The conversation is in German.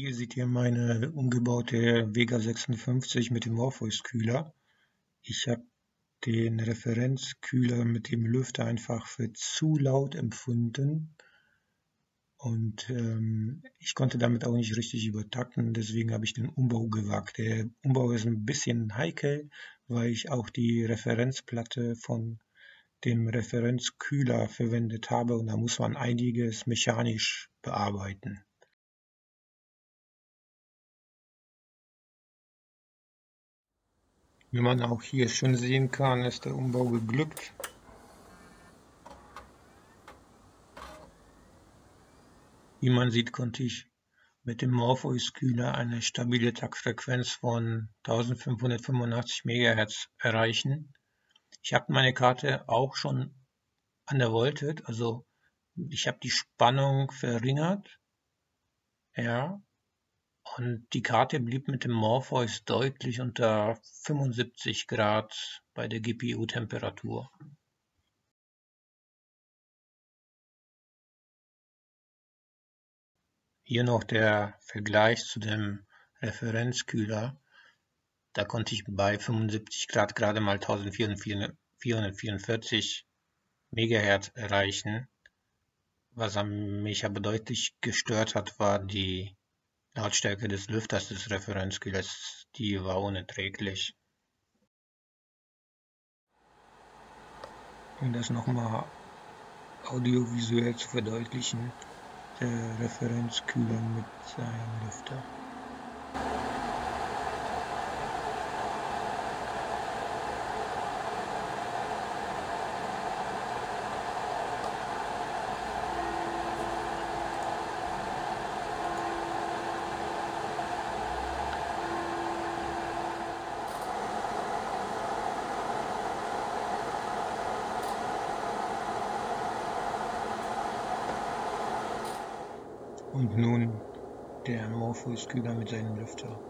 Hier seht ihr meine umgebaute Vega 56 mit dem Morpheus-Kühler. Ich habe den Referenzkühler mit dem Lüfter einfach für zu laut empfunden und ähm, ich konnte damit auch nicht richtig übertakten, deswegen habe ich den Umbau gewagt. Der Umbau ist ein bisschen heikel, weil ich auch die Referenzplatte von dem Referenzkühler verwendet habe und da muss man einiges mechanisch bearbeiten. Wie man auch hier schon sehen kann, ist der Umbau geglückt. Wie man sieht, konnte ich mit dem Morpheus-Kühler eine stabile Taktfrequenz von 1585 MHz erreichen. Ich habe meine Karte auch schon undervoltet, also ich habe die Spannung verringert. Ja, und die Karte blieb mit dem Morpheus deutlich unter 75 Grad bei der GPU-Temperatur. Hier noch der Vergleich zu dem Referenzkühler. Da konnte ich bei 75 Grad gerade mal 1444 Megahertz erreichen. Was mich aber deutlich gestört hat, war die Lautstärke des Lüfters des Referenzkühlers, die war unerträglich. Um das nochmal audiovisuell zu verdeutlichen, der Referenzkühler mit seinem Lüfter. Und nun der Morpheus-Kühler mit seinem Lüfter.